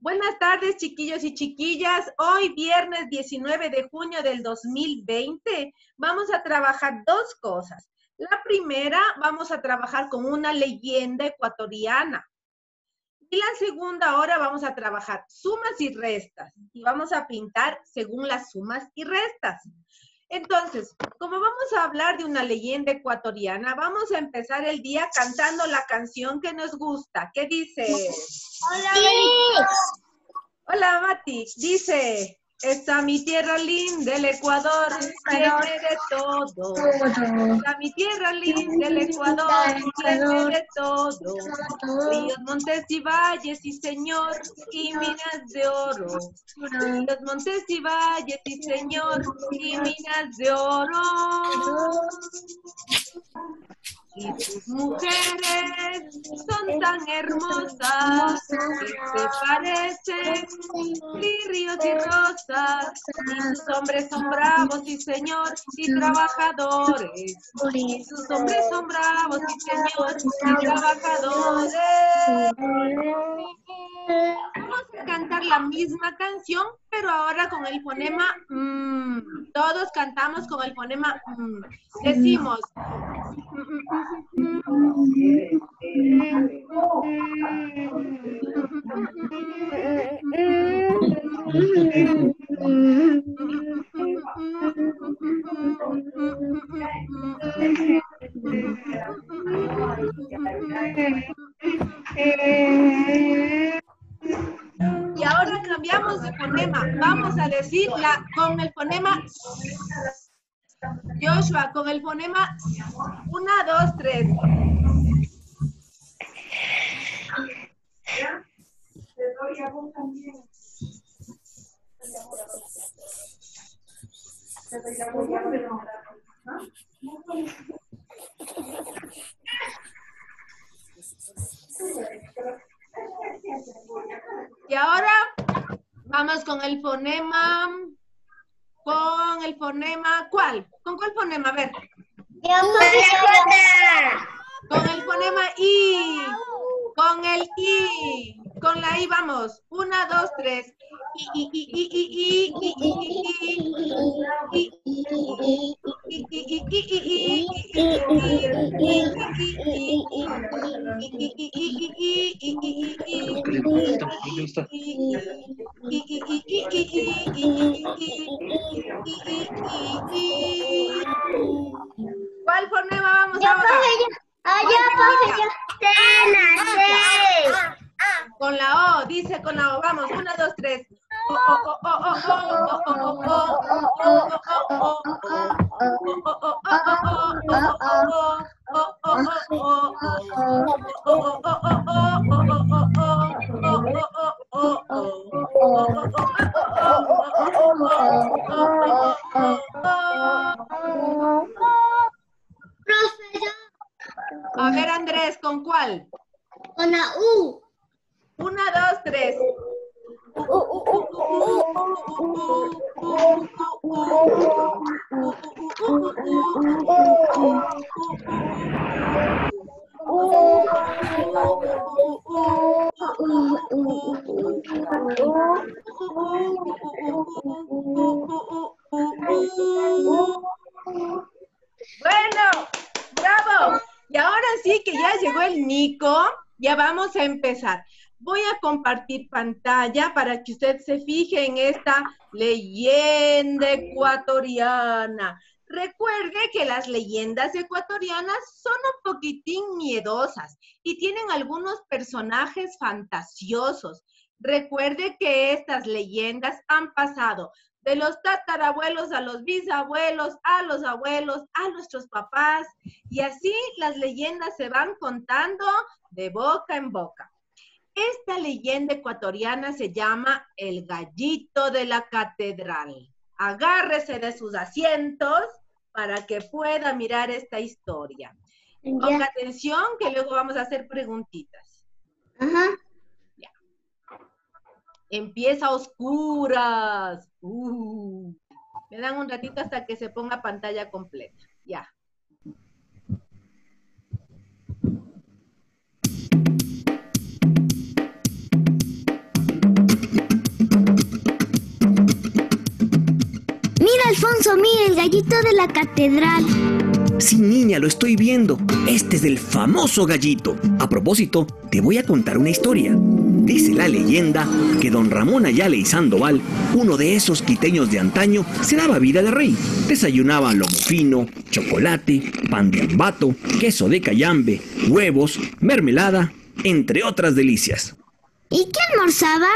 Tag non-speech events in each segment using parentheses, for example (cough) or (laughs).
Buenas tardes, chiquillos y chiquillas. Hoy, viernes 19 de junio del 2020, vamos a trabajar dos cosas. La primera, vamos a trabajar con una leyenda ecuatoriana. Y la segunda hora vamos a trabajar sumas y restas. Y vamos a pintar según las sumas y restas. Entonces, como vamos a hablar de una leyenda ecuatoriana, vamos a empezar el día cantando la canción que nos gusta. ¿Qué dice? Hola, Hola, Mati. Dice, está mi tierra linda, el Ecuador, llena de todo. Está mi tierra linda, el Ecuador, llena de todo. Ríos, montes y valles, y señor, y minas de oro. Ríos, montes y valles, y señor, y minas de oro. Y sus mujeres son tan hermosas que se parecen ríos y rosas. Y sus hombres son bravos, y señor, y trabajadores. Y sus hombres son bravos, y señor, y trabajadores. Vamos a cantar la misma canción, pero ahora con el fonema mm. Todos cantamos con el fonema mm. Decimos. Y ahora cambiamos de fonema. Vamos a decirla con el fonema Joshua, con el fonema una, dos, tres. Y ahora vamos con el fonema, con el fonema, ¿cuál? ¿Con cuál fonema? A ver. Con el fonema I, con el I, con la I vamos. Una, dos, tres. ¿Cuál fonema vamos ahora? Con la O, dice con la O. Vamos, una, dos, tres. A ver, Andrés, ¿con cuál? Con la U. compartir pantalla para que usted se fije en esta leyenda ecuatoriana. Recuerde que las leyendas ecuatorianas son un poquitín miedosas y tienen algunos personajes fantasiosos. Recuerde que estas leyendas han pasado de los tatarabuelos a los bisabuelos, a los abuelos, a nuestros papás, y así las leyendas se van contando de boca en boca. Esta leyenda ecuatoriana se llama El Gallito de la Catedral. Agárrese de sus asientos para que pueda mirar esta historia. Ponga atención que luego vamos a hacer preguntitas. Ajá. Ya. Empieza a oscuras. Uh. Me dan un ratito hasta que se ponga pantalla completa. Ya. Alfonso, mira el gallito de la catedral. Sí, niña, lo estoy viendo. Este es el famoso gallito. A propósito, te voy a contar una historia. Dice la leyenda que don Ramón Ayala y Sandoval, uno de esos quiteños de antaño, se daba vida de rey. Desayunaban lomo fino, chocolate, pan de ambato, queso de cayambe, huevos, mermelada, entre otras delicias. ¿Y qué almorzaba?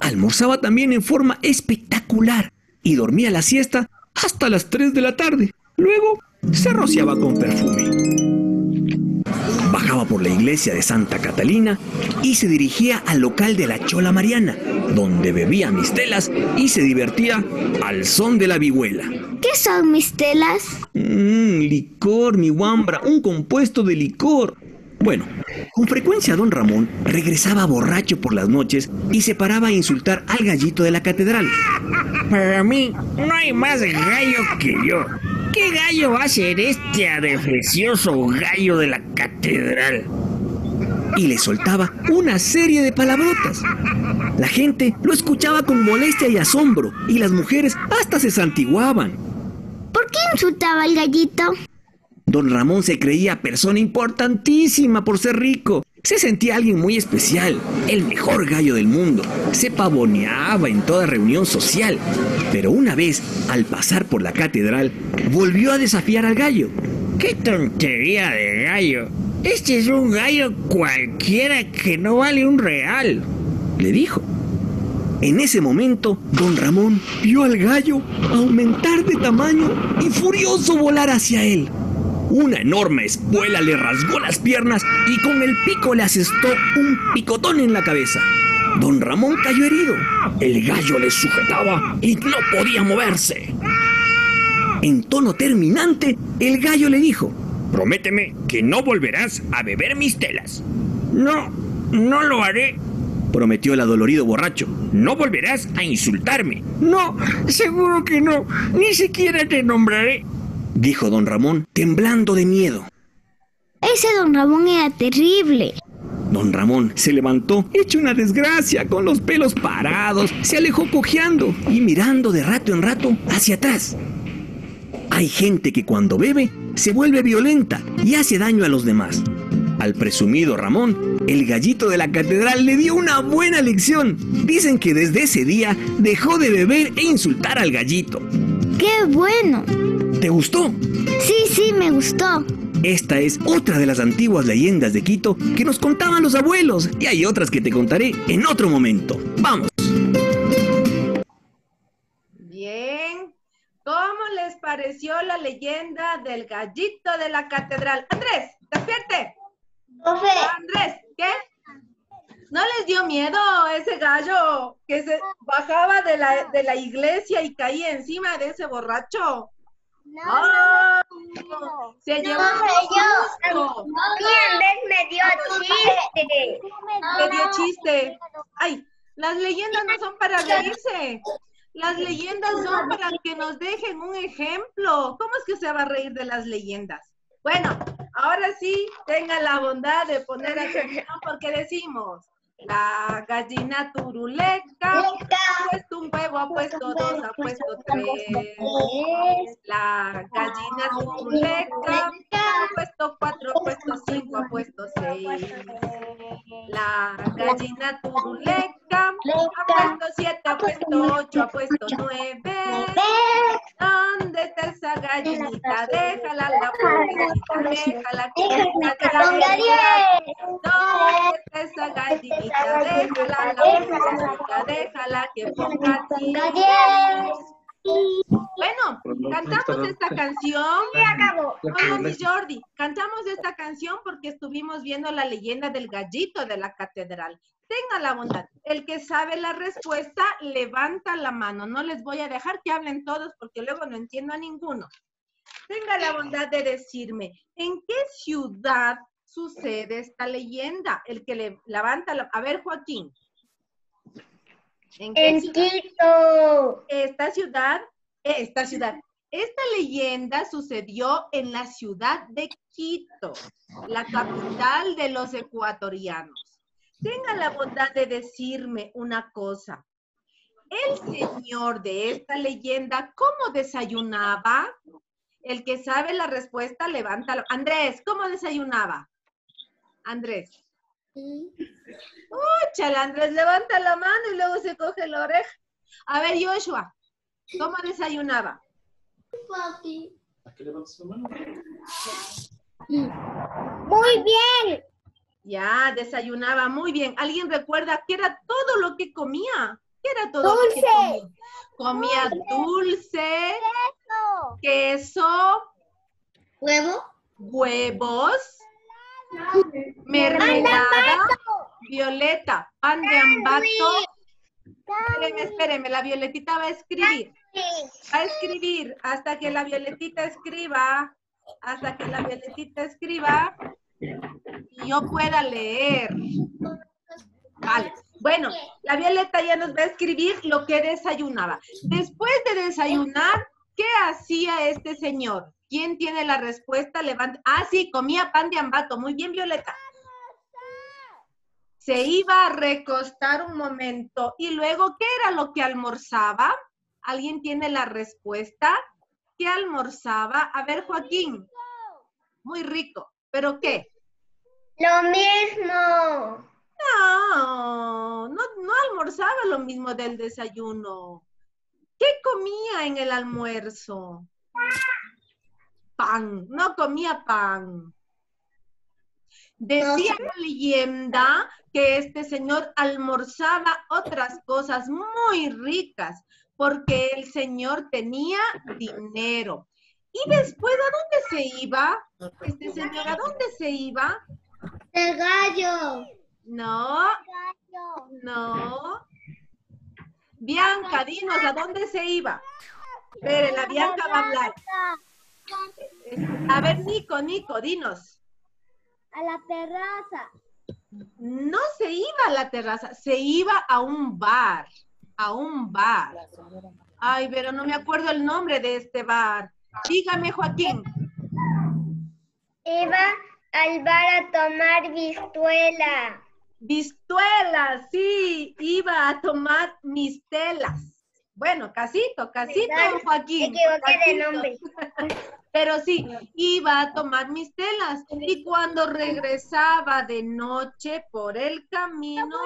Almorzaba también en forma espectacular y dormía la siesta hasta las 3 de la tarde. Luego se rociaba con perfume. Bajaba por la iglesia de Santa Catalina y se dirigía al local de la Chola Mariana, donde bebía mistelas y se divertía al son de la vihuela. ¿Qué son mis telas? Mmm, licor, mi guambra, un compuesto de licor. Bueno, con frecuencia don Ramón regresaba borracho por las noches y se paraba a insultar al gallito de la catedral. Para mí no hay más gallo que yo. ¿Qué gallo va a ser este adefesioso gallo de la catedral? y le soltaba una serie de palabrotas. La gente lo escuchaba con molestia y asombro, y las mujeres hasta se santiguaban. ¿Por qué insultaba al gallito? Don Ramón se creía persona importantísima por ser rico. Se sentía alguien muy especial, el mejor gallo del mundo. Se pavoneaba en toda reunión social. Pero una vez, al pasar por la catedral, volvió a desafiar al gallo. ¡Qué tontería de gallo! Este es un gallo cualquiera que no vale un real. Le dijo. En ese momento, don Ramón vio al gallo aumentar de tamaño y furioso volar hacia él. Una enorme espuela le rasgó las piernas y con el pico le asestó un picotón en la cabeza. Don Ramón cayó herido. El gallo le sujetaba y no podía moverse. En tono terminante, el gallo le dijo, Prométeme que no volverás a beber mis telas. No, no lo haré. prometió el adolorido borracho. No volverás a insultarme. No, seguro que no. Ni siquiera te nombraré. Dijo don Ramón, temblando de miedo. Ese don Ramón era terrible. Don Ramón se levantó, hecho una desgracia, con los pelos parados, se alejó cojeando y mirando de rato en rato hacia atrás. Hay gente que cuando bebe se vuelve violenta y hace daño a los demás. Al presumido Ramón, el gallito de la catedral le dio una buena lección. Dicen que desde ese día dejó de beber e insultar al gallito. ¡Qué bueno! ¿Te gustó? Sí, sí, me gustó. Esta es otra de las antiguas leyendas de Quito que nos contaban los abuelos y hay otras que te contaré en otro momento. ¡Vamos! Bien. ¿Cómo les pareció la leyenda del gallito de la catedral? Andrés, despierte. Andrés, ¿qué? ¿No les dio miedo ese gallo que se bajaba de la, de la iglesia y caía encima de ese borracho? No, ¡Ah! no, Se llevó No, yo. me dio chiste. Me dio chiste. Ay, las leyendas no son para reírse. Las leyendas son para que nos dejen un ejemplo. ¿Cómo es que se va a reír de las leyendas? Bueno, ahora sí, tengan la bondad de poner atención porque decimos, la gallina turuleca ha puesto un huevo, ha puesto dos, ha puesto tres. La gallina turuleca puesto cuatro, ha puesto cinco, ha puesto seis. La gallina turuleca ha puesto siete, ha puesto ocho, ha puesto nueve. ¿Dónde está esa gallinita? Déjala, la pobrecita, déjala que ponga diez. ¿Dónde está esa gallinita? Déjala, la pobrecita, déjala que ponga diez. Bueno, cantamos esta canción. Vamos, mi Jordi, cantamos esta canción porque estuvimos viendo la leyenda del gallito de la catedral. Tenga la bondad. El que sabe la respuesta, levanta la mano. No les voy a dejar que hablen todos porque luego no entiendo a ninguno. Tenga la bondad de decirme, ¿en qué ciudad sucede esta leyenda? El que le levanta la... A ver, Joaquín. ¿En qué En ciudad? Quito. esta ciudad, esta ciudad, esta leyenda sucedió en la ciudad de Quito, la capital de los ecuatorianos. Tenga la bondad de decirme una cosa. el señor de esta leyenda, ¿cómo desayunaba? El que sabe la respuesta, levanta. Andrés, ¿cómo desayunaba? Andrés. Úchala, Andrés, levanta la mano y luego se coge la oreja. A ver, Joshua, ¿cómo desayunaba? Muy bien. Ya, desayunaba muy bien. ¿Alguien recuerda qué era todo lo que comía? ¿Qué era todo lo que Dulce. comía? Comía dulce, queso, ¿Huevo? huevos, mermelada, violeta, pan de ambato. Espérenme, espérenme, la violetita va a escribir. Va a escribir hasta que la violetita escriba, hasta que la violetita escriba y yo pueda leer. Vale. Bueno, la Violeta ya nos va a escribir lo que desayunaba. Después de desayunar, ¿qué hacía este señor? ¿Quién tiene la respuesta? Levanta. Ah, sí, comía pan de ambato. Muy bien, Violeta. Se iba a recostar un momento. Y luego, ¿qué era lo que almorzaba? ¿Alguien tiene la respuesta? ¿Qué almorzaba? A ver, Joaquín. Muy rico. ¿Pero qué? Lo mismo. No, no, no almorzaba lo mismo del desayuno. ¿Qué comía en el almuerzo? Pan, no comía pan. Decía la leyenda que este señor almorzaba otras cosas muy ricas porque el señor tenía dinero. Y después, ¿a dónde se iba? Este señor, ¿a dónde se iba? El gallo. No, no. Bianca, dinos, ¿a dónde se iba? Espere, la Bianca va a hablar. A ver, Nico, Nico, dinos. A la terraza. No se iba a la terraza, se iba a un bar, a un bar. Ay, pero no me acuerdo el nombre de este bar. Dígame, Joaquín. Iba al bar a tomar vistuela. Vistuela, sí, iba a tomar mis telas. Bueno, casito, casito, ¿Verdad? Me Joaquín. equivoqué de nombre. (laughs) Pero sí, iba a tomar mis telas. Y cuando regresaba de noche por el camino,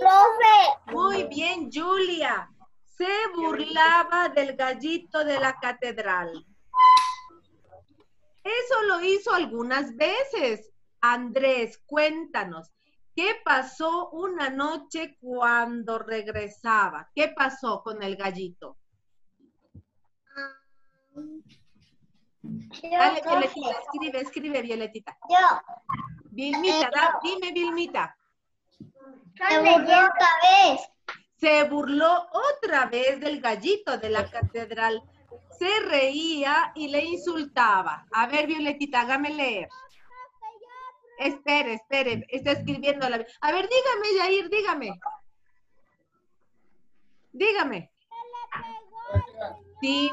Profe. muy bien, Julia, se burlaba del gallito de la catedral. Eso lo hizo algunas veces. Andrés, cuéntanos, ¿qué pasó una noche cuando regresaba? ¿Qué pasó con el gallito? Dale, Violetita, escribe, escribe, Violetita. Yo. Vilmita, da- dime, Vilmita. Me burlé otra vez. Se burló otra vez del gallito de la catedral. Se reía y le insultaba. A ver, Violetita, hágame leer. Espere, espere, está escribiendo la... A ver, dígame, Yair, dígame. Dígame. Sí,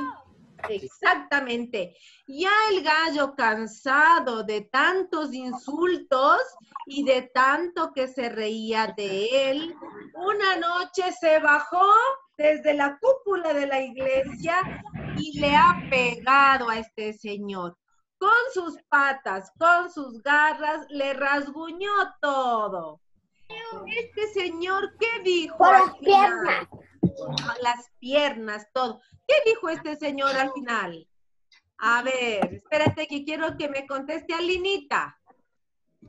exactamente. Ya el gallo cansado de tantos insultos y de tanto que se reía de él, una noche se bajó desde la cúpula de la iglesia y le ha pegado a este señor. Con sus patas, con sus garras, le rasguñó todo. Este señor, ¿qué dijo? Por las piernas. Las piernas, todo. ¿Qué dijo este señor al final? A ver, espérate que quiero que me conteste Alinita.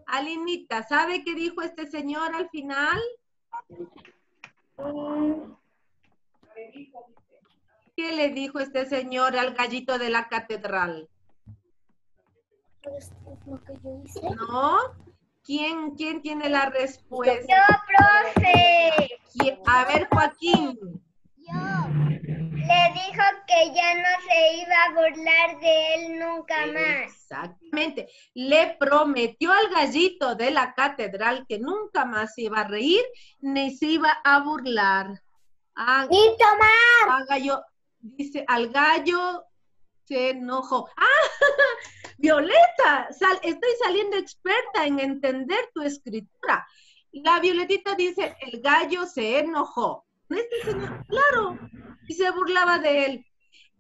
Alinita, ¿sabe qué dijo este señor al final? ¿Qué le dijo este señor al gallito de la catedral? ¿No? ¿Quién, quién tiene la respuesta? Yo, profe. ¿Quién? A ver, Joaquín. Le dijo que ya no se iba a burlar de él nunca más. Exactamente. Le prometió al gallito de la catedral que nunca más se iba a reír ni se iba a burlar. Ah, ¡Y tomar! ah, gallo, dice, al gallo se enojó. ¡Ah! (laughs) Violeta, sal- estoy saliendo experta en entender tu escritura. La Violetita dice, el gallo se enojó. este señor, claro, y se burlaba de él.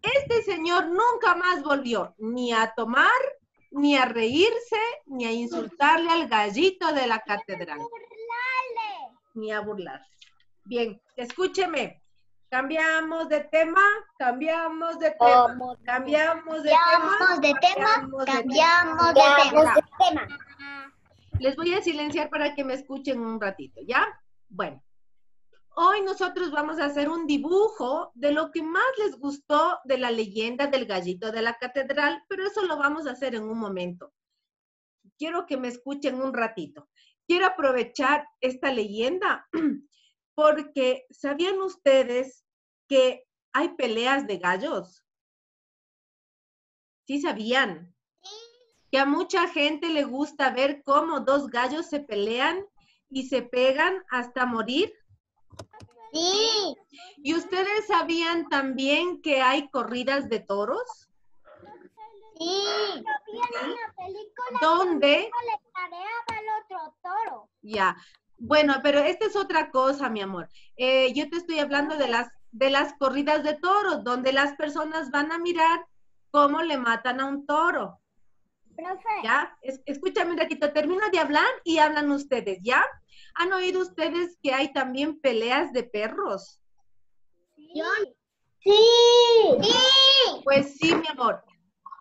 Este señor nunca más volvió ni a tomar, ni a reírse, ni a insultarle al gallito de la catedral. Ni a burlarse. Bien, escúcheme. Cambiamos de tema, cambiamos de tema, cambiamos de tema. Cambiamos de tema, cambiamos de cambiamos de tema. Les voy a silenciar para que me escuchen un ratito, ¿ya? Bueno, hoy nosotros vamos a hacer un dibujo de lo que más les gustó de la leyenda del gallito de la catedral, pero eso lo vamos a hacer en un momento. Quiero que me escuchen un ratito. Quiero aprovechar esta leyenda (clears throat) porque ¿sabían ustedes que hay peleas de gallos? ¿Sí sabían? Que a mucha gente le gusta ver cómo dos gallos se pelean y se pegan hasta morir. Sí, ¿Y ustedes sabían también que hay corridas de toros? sí. ¿Dónde? otro toro. Ya. Bueno, pero esta es otra cosa, mi amor. Eh, yo te estoy hablando de las, de las corridas de toros, donde las personas van a mirar cómo le matan a un toro. Profe, ¿Ya? Es- escúchame un ratito, termino de hablar y hablan ustedes, ¿ya? ¿Han oído ustedes que hay también peleas de perros? Sí. Sí. Pues sí, mi amor,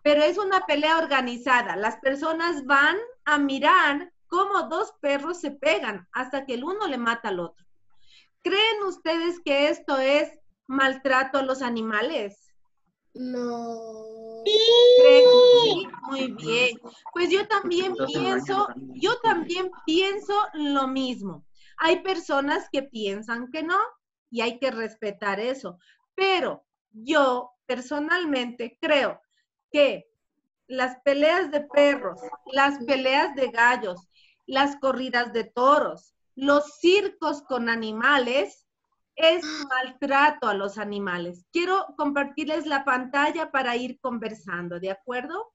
pero es una pelea organizada. Las personas van a mirar cómo dos perros se pegan hasta que el uno le mata al otro. ¿Creen ustedes que esto es maltrato a los animales? No. Sí, muy bien. Pues yo también pienso, yo también pienso lo mismo. Hay personas que piensan que no y hay que respetar eso. Pero yo personalmente creo que las peleas de perros, las peleas de gallos, las corridas de toros, los circos con animales, es (gasps) maltrato a los animales. Quiero compartirles la pantalla para ir conversando, ¿de acuerdo?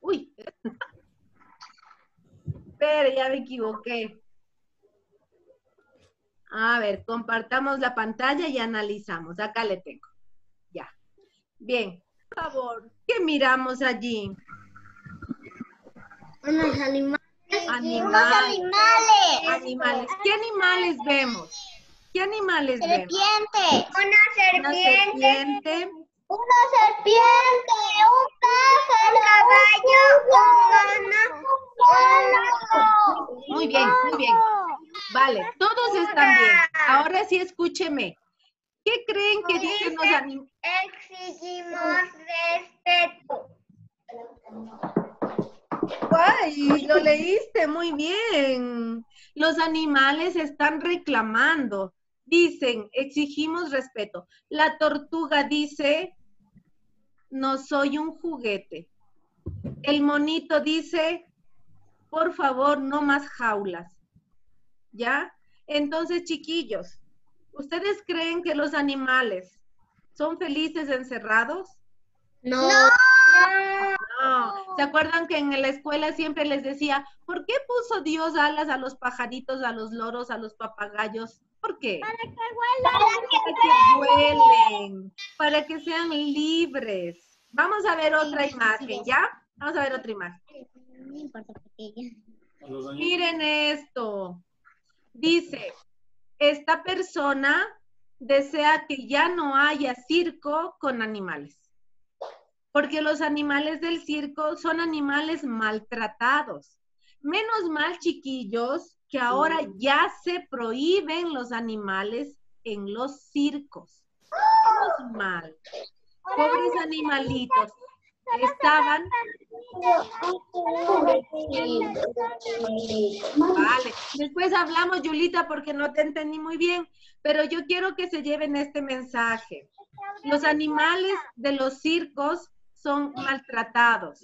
Uy. Pero ya me equivoqué. A ver, compartamos la pantalla y analizamos. Acá le tengo. Ya. Bien. Por favor, ¿qué miramos allí? Unos animales. Animales. animales. Animales. ¿Qué animales vemos? ¿Qué animales vemos? Serpiente. Una serpiente. Una serpiente. Un pájaro. Un caballo. Un mono. Muy bien, muy bien. Vale, todos están bien. Ahora sí escúcheme. ¿Qué creen que dicen los animales? Exigimos respeto. ¡Ay! Lo leíste muy bien. Los animales están reclamando. Dicen, exigimos respeto. La tortuga dice, no soy un juguete. El monito dice, por favor, no más jaulas. ¿Ya? Entonces, chiquillos, ¿ustedes creen que los animales son felices encerrados? No. No. ¿Se acuerdan que en la escuela siempre les decía, ¿por qué puso Dios alas a los pajaritos, a los loros, a los papagayos? ¿Por qué? Para que Para que vuelen, para que sean libres. Vamos a ver otra imagen, ¿ya? Vamos a ver otra imagen. Miren esto. Dice, esta persona desea que ya no haya circo con animales. Porque los animales del circo son animales maltratados. Menos mal, chiquillos, que ahora ya se prohíben los animales en los circos. Menos mal. Pobres animalitos. Estaban Vale, después hablamos, Yulita, porque no te entendí muy bien, pero yo quiero que se lleven este mensaje. Los animales de los circos son maltratados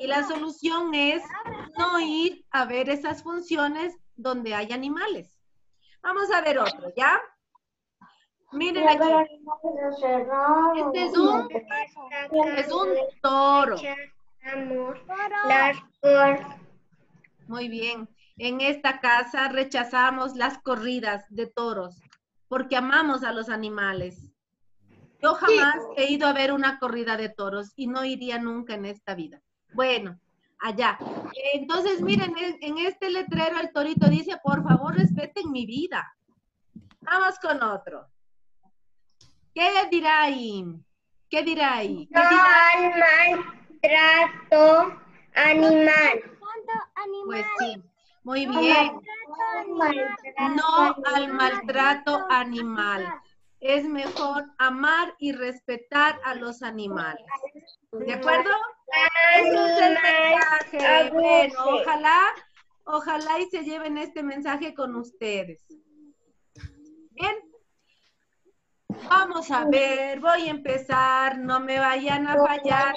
y la solución es no ir a ver esas funciones donde hay animales. Vamos a ver otro, ¿ya? Miren aquí, este es un, es un toro. Muy bien. En esta casa rechazamos las corridas de toros porque amamos a los animales. Yo jamás he ido a ver una corrida de toros y no iría nunca en esta vida. Bueno, allá. Entonces, miren, en este letrero el torito dice, por favor, respeten mi vida. Vamos con otro. ¿Qué dirá ahí? ¿Qué dirá ahí? ¿Qué dirá? maltrato animal. Pues sí, muy bien. No al maltrato animal. Es mejor amar y respetar a los animales. ¿De acuerdo? Eso es el mensaje. Bueno, ojalá, ojalá y se lleven este mensaje con ustedes. Bien. Vamos a ver, voy a empezar, no me vayan a fallar.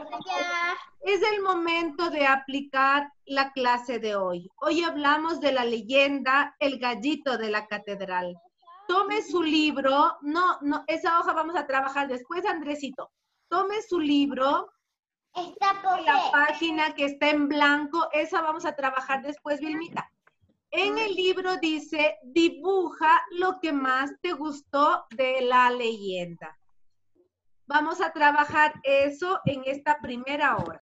Es el momento de aplicar la clase de hoy. Hoy hablamos de la leyenda El gallito de la catedral. Tome su libro, no, no, esa hoja vamos a trabajar después, Andresito. Tome su libro, Está por la página que está en blanco, esa vamos a trabajar después, Vilmita. En el libro dice, dibuja lo que más te gustó de la leyenda. Vamos a trabajar eso en esta primera hora.